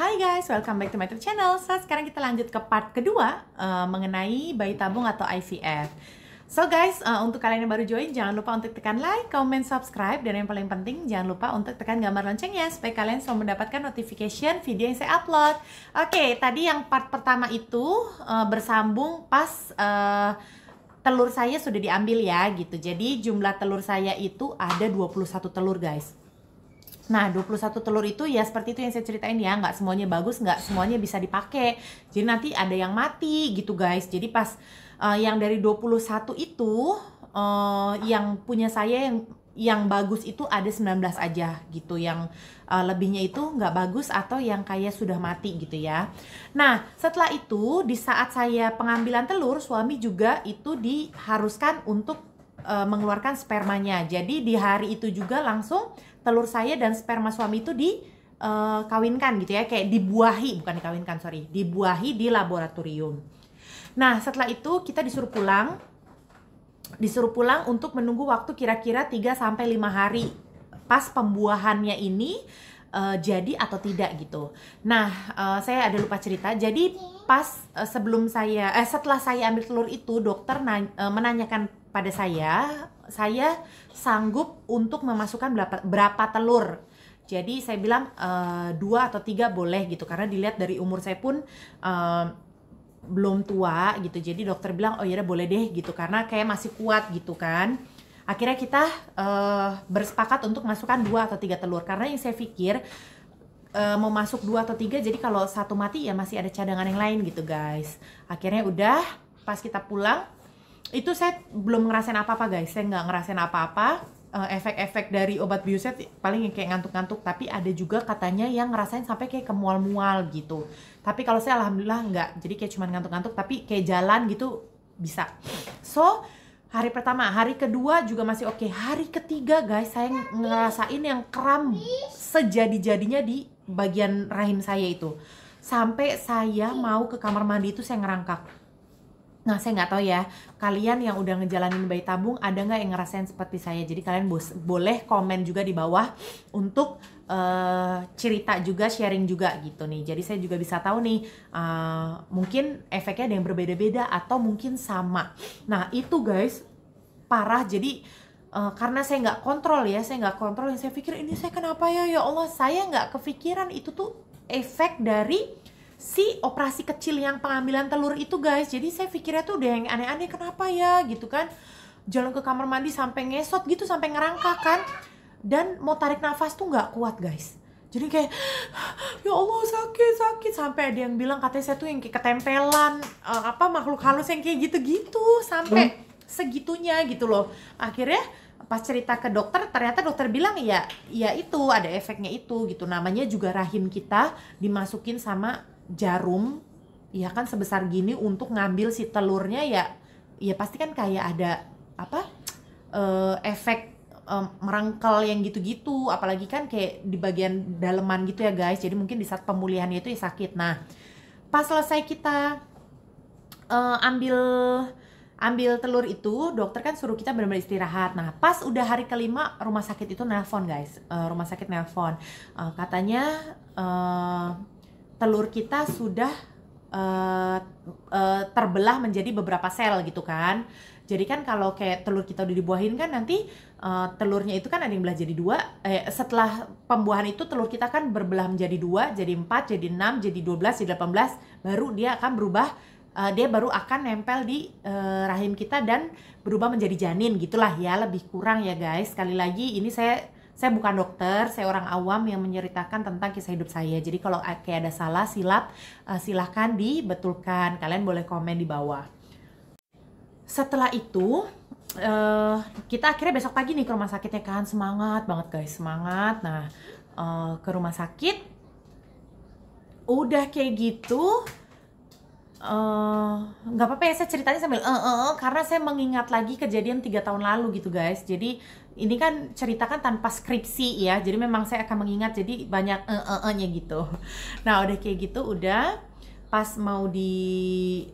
Hai guys, welcome back to my YouTube channel. So, sekarang kita lanjut ke part kedua uh, mengenai bayi tabung atau IVF. So guys, uh, untuk kalian yang baru join, jangan lupa untuk tekan like, comment, subscribe, dan yang paling penting jangan lupa untuk tekan gambar loncengnya supaya kalian selalu mendapatkan notification video yang saya upload. Oke, okay, tadi yang part pertama itu uh, bersambung pas uh, telur saya sudah diambil ya gitu. Jadi jumlah telur saya itu ada 21 telur guys. Nah, 21 telur itu ya seperti itu yang saya ceritain ya, nggak semuanya bagus, nggak semuanya bisa dipakai. Jadi nanti ada yang mati gitu guys. Jadi pas uh, yang dari 21 itu uh, yang punya saya yang yang bagus itu ada 19 aja gitu yang uh, lebihnya itu nggak bagus atau yang kayak sudah mati gitu ya nah setelah itu di saat saya pengambilan telur suami juga itu diharuskan untuk uh, mengeluarkan spermanya jadi di hari itu juga langsung telur saya dan sperma suami itu dikawinkan uh, gitu ya kayak dibuahi bukan dikawinkan sorry dibuahi di laboratorium nah setelah itu kita disuruh pulang disuruh pulang untuk menunggu waktu kira-kira 3 sampai 5 hari pas pembuahannya ini uh, jadi atau tidak gitu. Nah, uh, saya ada lupa cerita. Jadi pas uh, sebelum saya eh setelah saya ambil telur itu dokter uh, menanyakan pada saya, saya sanggup untuk memasukkan berapa, berapa telur. Jadi saya bilang uh, dua atau tiga boleh gitu karena dilihat dari umur saya pun uh, belum tua gitu. Jadi dokter bilang oh ya boleh deh gitu karena kayak masih kuat gitu kan. Akhirnya kita uh, bersepakat untuk masukkan dua atau tiga telur karena yang saya pikir uh, mau masuk dua atau tiga jadi kalau satu mati ya masih ada cadangan yang lain gitu guys. Akhirnya udah pas kita pulang itu saya belum ngerasain apa-apa guys. Saya nggak ngerasain apa-apa. Uh, efek-efek dari obat bioset paling kayak ngantuk-ngantuk. Tapi ada juga katanya yang ngerasain sampai kayak ke mual-mual gitu. Tapi kalau saya alhamdulillah nggak. Jadi kayak cuma ngantuk-ngantuk tapi kayak jalan gitu bisa. So hari pertama. Hari kedua juga masih oke. Okay. hari ketiga guys saya ngerasain yang kram sejadi-jadinya di bagian rahim saya itu. Sampai saya mau ke kamar mandi itu saya ngerangkak Nah, saya nggak tahu ya, kalian yang udah ngejalanin bayi tabung ada nggak yang ngerasain seperti saya? Jadi kalian bos, boleh komen juga di bawah untuk uh, cerita juga, sharing juga gitu nih. Jadi saya juga bisa tahu nih, uh, mungkin efeknya ada yang berbeda-beda atau mungkin sama. Nah, itu guys parah. Jadi uh, karena saya nggak kontrol ya, saya nggak kontrol. Yang saya pikir ini saya kenapa ya? Ya Allah, saya nggak kepikiran itu tuh efek dari si operasi kecil yang pengambilan telur itu guys. Jadi saya pikirnya tuh udah yang aneh-aneh kenapa ya gitu kan. Jalan ke kamar mandi sampai ngesot gitu sampai ngerangkak kan. Dan mau tarik nafas tuh nggak kuat guys. Jadi kayak ya Allah sakit sakit. Sampai ada yang bilang katanya saya tuh yang kayak ketempelan uh, apa makhluk halus yang kayak gitu-gitu sampai hmm. segitunya gitu loh. Akhirnya pas cerita ke dokter ternyata dokter bilang ya ya itu ada efeknya itu gitu. Namanya juga rahim kita dimasukin sama jarum ya kan sebesar gini untuk ngambil si telurnya ya ya pasti kan kayak ada apa uh, efek um, merangkel yang gitu-gitu. Apalagi kan kayak di bagian daleman gitu ya guys. Jadi mungkin di saat pemulihannya itu ya sakit. Nah pas selesai kita uh, ambil ambil telur itu dokter kan suruh kita benar-benar istirahat. Nah pas udah hari kelima rumah sakit itu nelpon guys. Uh, rumah sakit nelpon. Uh, katanya uh, telur kita sudah uh, uh, terbelah menjadi beberapa sel gitu kan. Jadi kan kalau kayak telur kita udah dibuahin kan nanti uh, telurnya itu kan ada yang belah jadi dua. Eh, setelah pembuahan itu telur kita kan berbelah menjadi dua, jadi empat, jadi enam, jadi dua belas, jadi delapan belas. Baru dia akan berubah. Uh, dia baru akan nempel di uh, rahim kita dan berubah menjadi janin gitulah ya lebih kurang ya guys. Sekali lagi ini saya saya bukan dokter, saya orang awam yang menceritakan tentang kisah hidup saya. Jadi kalau kayak ada salah silap, uh, silahkan dibetulkan. Kalian boleh komen di bawah. Setelah itu, uh, kita akhirnya besok pagi nih ke rumah sakitnya kan semangat banget guys, semangat. Nah, uh, ke rumah sakit, udah kayak gitu, nggak uh, apa-apa ya saya ceritanya sambil uh, uh, uh, karena saya mengingat lagi kejadian tiga tahun lalu gitu guys. Jadi ini kan ceritakan tanpa skripsi ya. Jadi memang saya akan mengingat jadi banyak eh uh, uh, nya gitu. Nah udah kayak gitu udah pas mau di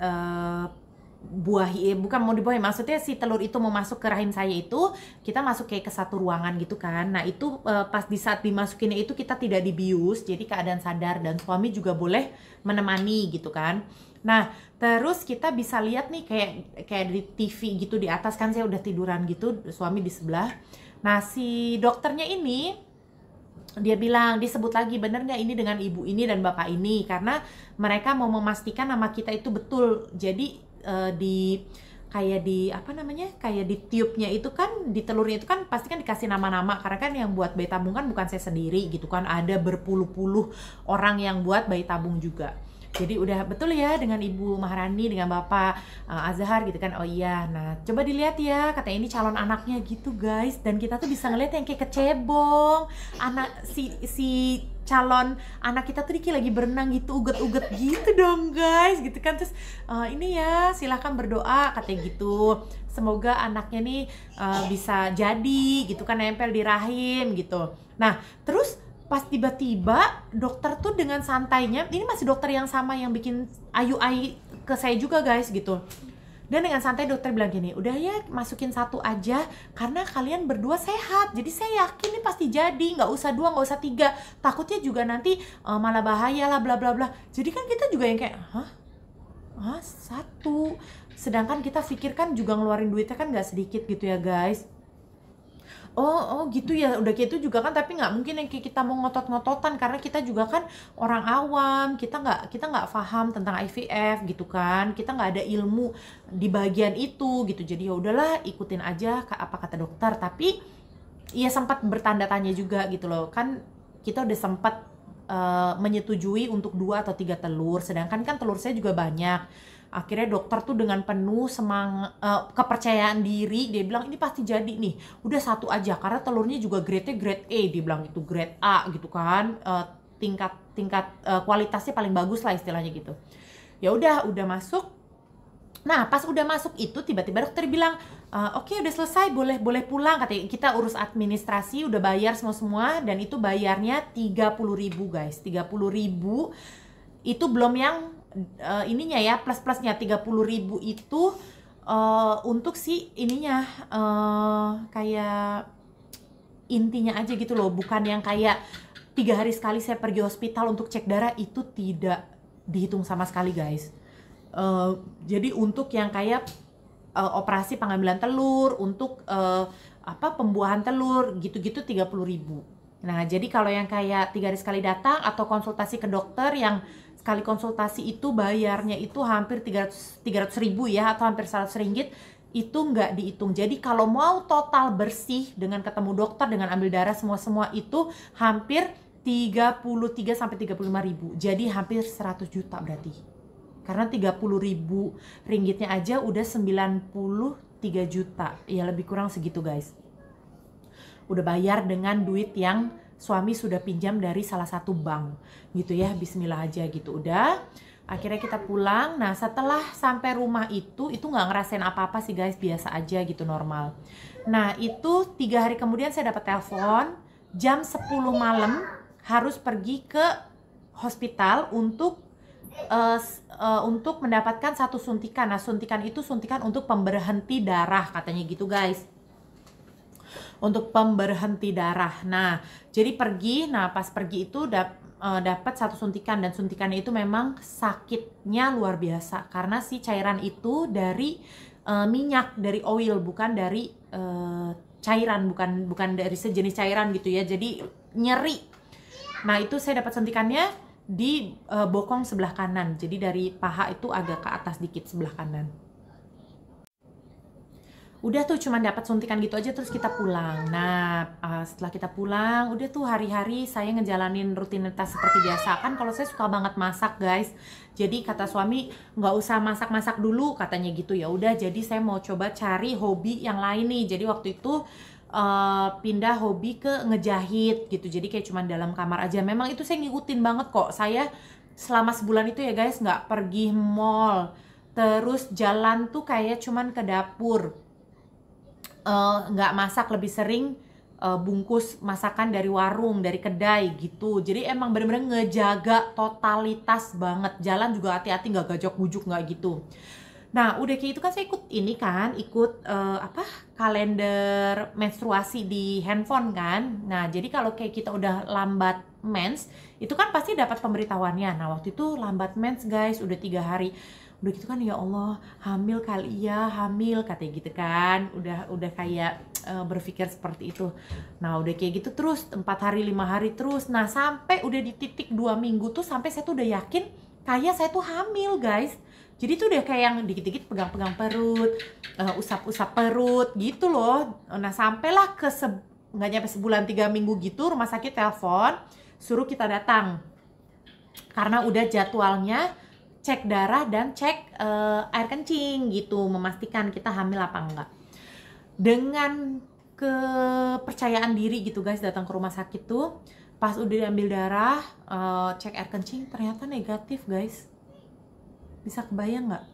uh, dibuahi eh, bukan mau dibuahi maksudnya si telur itu mau masuk ke rahim saya itu kita masuk kayak ke satu ruangan gitu kan. Nah itu uh, pas di saat dimasukinnya itu kita tidak dibius jadi keadaan sadar dan suami juga boleh menemani gitu kan nah terus kita bisa lihat nih kayak kayak di TV gitu di atas kan saya udah tiduran gitu suami di sebelah. Nah si dokternya ini dia bilang disebut lagi bener nggak ini dengan ibu ini dan bapak ini? Karena mereka mau memastikan nama kita itu betul. Jadi uh, di kayak di apa namanya kayak di tiupnya itu kan di telurnya itu kan pasti kan dikasih nama-nama. Karena kan yang buat bayi tabung kan bukan saya sendiri gitu kan ada berpuluh-puluh orang yang buat bayi tabung juga jadi udah betul ya dengan Ibu Maharani dengan Bapak uh, Azhar gitu kan. Oh iya nah coba dilihat ya katanya ini calon anaknya gitu guys. Dan kita tuh bisa ngeliat yang kayak kecebong. Anak si si calon anak kita tuh kayak lagi berenang gitu uget-uget gitu dong guys. Gitu kan. Terus uh, ini ya silahkan berdoa katanya gitu. Semoga anaknya nih uh, bisa jadi gitu kan nempel di rahim gitu. Nah terus pas tiba-tiba dokter tuh dengan santainya ini masih dokter yang sama yang bikin ayu ayu ke saya juga guys gitu. Dan dengan santai dokter bilang gini udah ya masukin satu aja karena kalian berdua sehat. Jadi saya yakin ini pasti jadi nggak usah dua nggak usah tiga. Takutnya juga nanti uh, malah bahaya lah bla bla bla. Jadi kan kita juga yang kayak hah? Hah? Satu. Sedangkan kita pikirkan juga ngeluarin duitnya kan nggak sedikit gitu ya guys oh oh gitu ya. Udah gitu juga kan tapi nggak mungkin yang kita mau ngotot-ngototan karena kita juga kan orang awam. Kita nggak kita nggak paham tentang IVF gitu kan. Kita nggak ada ilmu di bagian itu gitu. Jadi ya udahlah ikutin aja apa kata dokter. Tapi ya sempat bertanda tanya juga gitu loh. Kan kita udah sempat uh, menyetujui untuk dua atau tiga telur sedangkan kan telur saya juga banyak. Akhirnya dokter tuh dengan penuh semang uh, kepercayaan diri dia bilang ini pasti jadi nih udah satu aja karena telurnya juga grade-nya grade A dia bilang itu grade A gitu kan. Uh, tingkat tingkat uh, kualitasnya paling bagus lah istilahnya gitu. Ya udah udah masuk nah pas udah masuk itu tiba-tiba dokter bilang uh, oke okay, udah selesai boleh boleh pulang. Katanya kita urus administrasi udah bayar semua semua dan itu bayarnya 30.000 guys. 30.000 itu belum yang uh, ininya ya plus plusnya 30.000 itu uh, untuk si ininya uh, kayak intinya aja gitu loh. Bukan yang kayak tiga hari sekali saya pergi hospital untuk cek darah itu tidak dihitung sama sekali guys uh, jadi untuk yang kayak uh, operasi pengambilan telur untuk uh, apa pembuahan telur gitu-gitu 30 ribu nah jadi kalau yang kayak tiga hari sekali datang atau konsultasi ke dokter yang sekali konsultasi itu bayarnya itu hampir 300 300 ribu ya atau hampir 100 ringgit itu nggak dihitung. Jadi kalau mau total bersih dengan ketemu dokter dengan ambil darah semua semua itu hampir 33 sampai 35 ribu. Jadi hampir 100 juta berarti. Karena 30 ribu ringgitnya aja udah 93 juta. Ya lebih kurang segitu guys. Udah bayar dengan duit yang suami sudah pinjam dari salah satu bank. Gitu ya Bismillah aja gitu. Udah akhirnya kita pulang. Nah setelah sampai rumah itu itu nggak ngerasain apa-apa sih guys. Biasa aja gitu normal. Nah itu tiga hari kemudian saya dapat telepon. Jam 10 malam harus pergi ke hospital untuk uh, uh, untuk mendapatkan satu suntikan nah suntikan itu suntikan untuk pemberhenti darah katanya gitu guys untuk pemberhenti darah. Nah, jadi pergi, nah pas pergi itu dap, uh, dapat satu suntikan dan suntikannya itu memang sakitnya luar biasa karena si cairan itu dari uh, minyak, dari oil bukan dari uh, cairan, bukan bukan dari sejenis cairan gitu ya. Jadi nyeri. Nah, itu saya dapat suntikannya di uh, bokong sebelah kanan. Jadi dari paha itu agak ke atas dikit sebelah kanan udah tuh cuma dapat suntikan gitu aja terus kita pulang. Nah, uh, setelah kita pulang, udah tuh hari-hari saya ngejalanin rutinitas seperti biasa. Kan kalau saya suka banget masak, guys. Jadi kata suami nggak usah masak-masak dulu katanya gitu ya. Udah, jadi saya mau coba cari hobi yang lain nih. Jadi waktu itu uh, pindah hobi ke ngejahit gitu. Jadi kayak cuma dalam kamar aja. Memang itu saya ngikutin banget kok. Saya selama sebulan itu ya guys nggak pergi mall. Terus jalan tuh kayak cuman ke dapur Eh, nggak uh, masak lebih sering uh, bungkus masakan dari warung dari kedai gitu jadi emang bener-bener ngejaga totalitas banget jalan juga hati-hati nggak gajok bujuk nggak gitu Nah, udah kayak itu kan saya ikut ini kan, ikut uh, apa kalender menstruasi di handphone kan. Nah, jadi kalau kayak kita udah lambat mens, itu kan pasti dapat pemberitahuannya. Nah, waktu itu lambat mens guys, udah tiga hari. Udah gitu kan ya Allah, hamil kali ya, hamil katanya gitu kan. Udah udah kayak uh, berpikir seperti itu. Nah, udah kayak gitu terus empat hari lima hari terus. Nah, sampai udah di titik dua minggu tuh sampai saya tuh udah yakin kayak saya tuh hamil guys jadi tuh udah kayak yang dikit-dikit pegang-pegang perut uh, usap-usap perut gitu loh. Nah sampailah ke nggak nyampe sebulan tiga minggu gitu rumah sakit telepon suruh kita datang. Karena udah jadwalnya cek darah dan cek uh, air kencing gitu memastikan kita hamil apa enggak. Dengan kepercayaan diri gitu guys datang ke rumah sakit tuh pas udah diambil darah uh, cek air kencing ternyata negatif guys bisa kebayang nggak?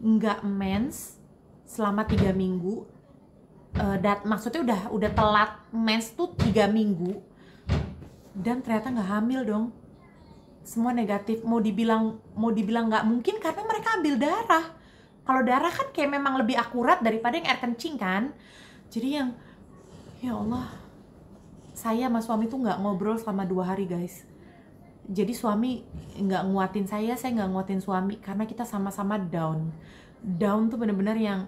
Nggak mens selama tiga minggu. Uh, dat maksudnya udah udah telat mens tuh tiga minggu. Dan ternyata nggak hamil dong. Semua negatif. Mau dibilang mau dibilang nggak mungkin karena mereka ambil darah. Kalau darah kan kayak memang lebih akurat daripada yang air kencing kan. Jadi yang ya Allah saya sama suami tuh nggak ngobrol selama dua hari guys jadi suami nggak nguatin saya saya nggak nguatin suami karena kita sama-sama down. Down tuh bener-bener yang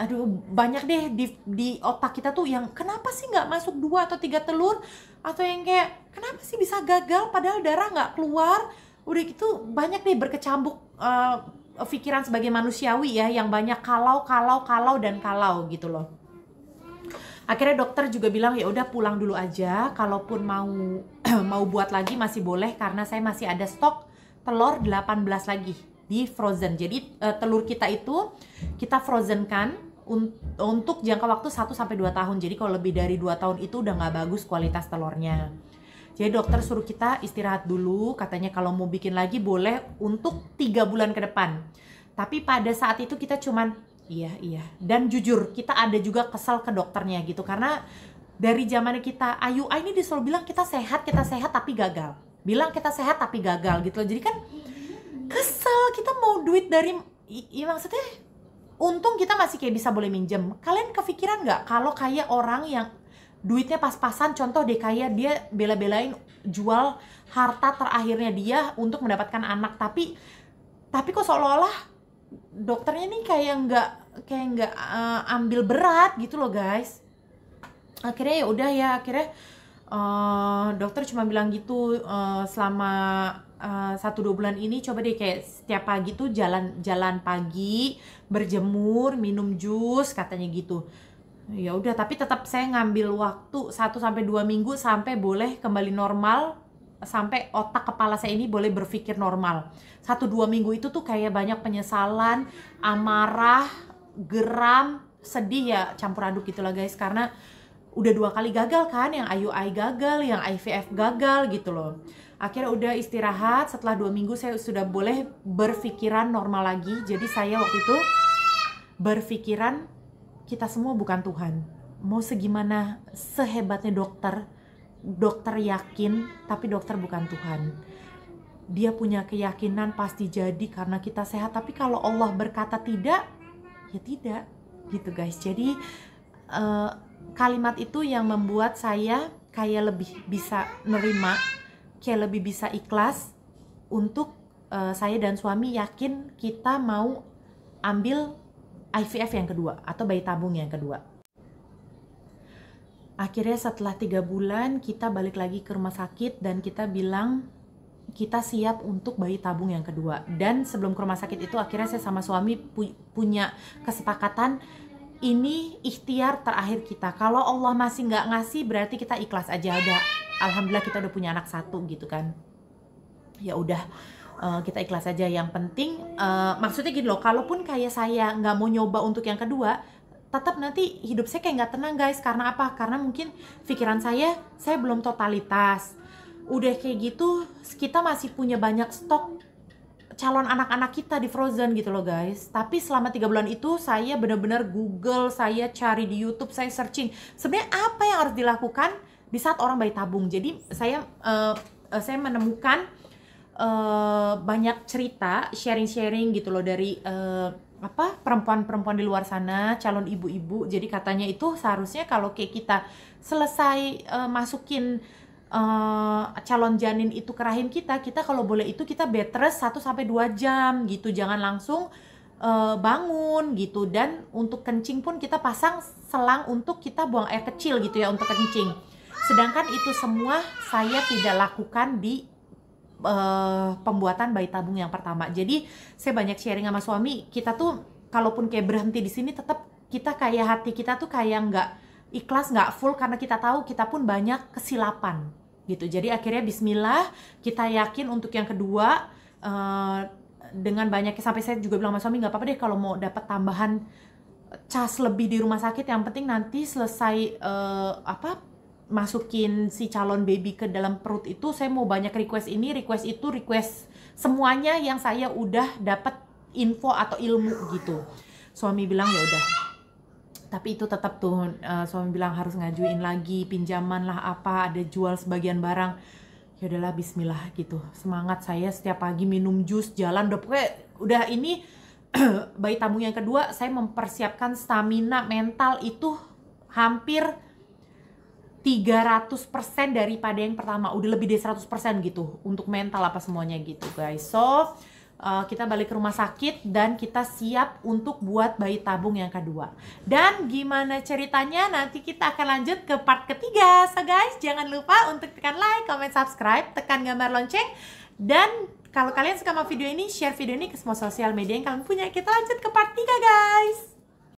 aduh banyak deh di di otak kita tuh yang kenapa sih nggak masuk dua atau tiga telur? Atau yang kayak kenapa sih bisa gagal padahal darah nggak keluar? Udah gitu banyak deh berkecambuk uh, pikiran sebagai manusiawi ya yang banyak kalau kalau kalau dan kalau gitu loh akhirnya dokter juga bilang ya udah pulang dulu aja. Kalaupun mau mau buat lagi masih boleh karena saya masih ada stok telur 18 lagi di frozen. Jadi uh, telur kita itu kita frozen kan un untuk jangka waktu 1 sampai 2 tahun. Jadi kalau lebih dari 2 tahun itu udah nggak bagus kualitas telurnya. Jadi dokter suruh kita istirahat dulu. Katanya kalau mau bikin lagi boleh untuk tiga bulan ke depan. Tapi pada saat itu kita cuman Iya, iya. Dan jujur, kita ada juga kesal ke dokternya gitu karena dari zaman kita Ayu ini dia bilang kita sehat, kita sehat tapi gagal. Bilang kita sehat tapi gagal gitu loh. Jadi kan kesel kita mau duit dari iya maksudnya untung kita masih kayak bisa boleh minjem. Kalian kepikiran nggak kalau kayak orang yang duitnya pas-pasan contoh deh kayak dia bela-belain jual harta terakhirnya dia untuk mendapatkan anak tapi tapi kok seolah-olah dokternya nih kayak nggak kayak nggak uh, ambil berat gitu loh guys. Akhirnya ya udah ya akhirnya uh, dokter cuma bilang gitu uh, selama uh, satu dua bulan ini coba deh kayak setiap pagi tuh jalan jalan pagi berjemur minum jus katanya gitu. Ya udah tapi tetap saya ngambil waktu 1 sampai dua minggu sampai boleh kembali normal sampai otak kepala saya ini boleh berpikir normal. Satu dua minggu itu tuh kayak banyak penyesalan, amarah, geram, sedih ya campur aduk gitulah guys karena udah dua kali gagal kan yang IUI gagal, yang IVF gagal gitu loh. Akhirnya udah istirahat, setelah dua minggu saya sudah boleh berpikiran normal lagi. Jadi saya waktu itu berpikiran kita semua bukan Tuhan. Mau segimana sehebatnya dokter, dokter yakin tapi dokter bukan Tuhan. Dia punya keyakinan pasti jadi karena kita sehat tapi kalau Allah berkata tidak ya tidak gitu guys. Jadi uh, kalimat itu yang membuat saya kayak lebih bisa nerima kayak lebih bisa ikhlas untuk uh, saya dan suami yakin kita mau ambil IVF yang kedua atau bayi tabung yang kedua akhirnya setelah tiga bulan kita balik lagi ke rumah sakit dan kita bilang kita siap untuk bayi tabung yang kedua. Dan sebelum ke rumah sakit itu akhirnya saya sama suami pu punya kesepakatan ini ikhtiar terakhir kita. Kalau Allah masih nggak ngasih berarti kita ikhlas aja. Ada alhamdulillah kita udah punya anak satu gitu kan. Ya udah uh, kita ikhlas aja. Yang penting uh, maksudnya gini loh kalaupun kayak saya nggak mau nyoba untuk yang kedua tetap nanti hidup saya kayak nggak tenang guys. Karena apa? Karena mungkin pikiran saya saya belum totalitas. Udah kayak gitu kita masih punya banyak stok calon anak-anak kita di Frozen gitu loh guys. Tapi selama tiga bulan itu saya benar-benar Google saya cari di YouTube saya searching. Sebenarnya apa yang harus dilakukan di saat orang bayi tabung? Jadi saya uh, saya menemukan uh, banyak cerita sharing-sharing gitu loh dari uh, apa perempuan-perempuan di luar sana calon ibu-ibu. Jadi katanya itu seharusnya kalau kayak kita selesai uh, masukin uh, calon janin itu ke rahim kita kita kalau boleh itu kita bed rest 1 sampai 2 jam gitu. Jangan langsung uh, bangun gitu. Dan untuk kencing pun kita pasang selang untuk kita buang air kecil gitu ya untuk kencing. Sedangkan itu semua saya tidak lakukan di uh, pembuatan bayi tabung yang pertama. Jadi saya banyak sharing sama suami kita tuh kalaupun kayak berhenti di sini tetap kita kayak hati kita tuh kayak nggak ikhlas nggak full karena kita tahu kita pun banyak kesilapan gitu. Jadi akhirnya Bismillah kita yakin untuk yang kedua uh, dengan banyaknya sampai saya juga bilang sama suami nggak apa-apa deh kalau mau dapat tambahan cas lebih di rumah sakit yang penting nanti selesai uh, apa masukin si calon baby ke dalam perut itu saya mau banyak request ini request itu request semuanya yang saya udah dapat info atau ilmu gitu. Suami bilang ya udah. Tapi itu tetap tuh uh, suami bilang harus ngajuin lagi pinjaman lah apa ada jual sebagian barang. Ya udahlah bismillah gitu. Semangat saya setiap pagi minum jus jalan udah pokoknya udah ini bayi tabung yang kedua saya mempersiapkan stamina mental itu hampir 300% daripada yang pertama udah lebih dari 100% gitu untuk mental apa semuanya gitu guys so uh, kita balik ke rumah sakit dan kita siap untuk buat bayi tabung yang kedua. Dan gimana ceritanya nanti kita akan lanjut ke part ketiga. So guys, jangan lupa untuk tekan like, comment, subscribe, tekan gambar lonceng dan kalau kalian suka sama video ini, share video ini ke semua sosial media yang kalian punya. Kita lanjut ke part 3 guys.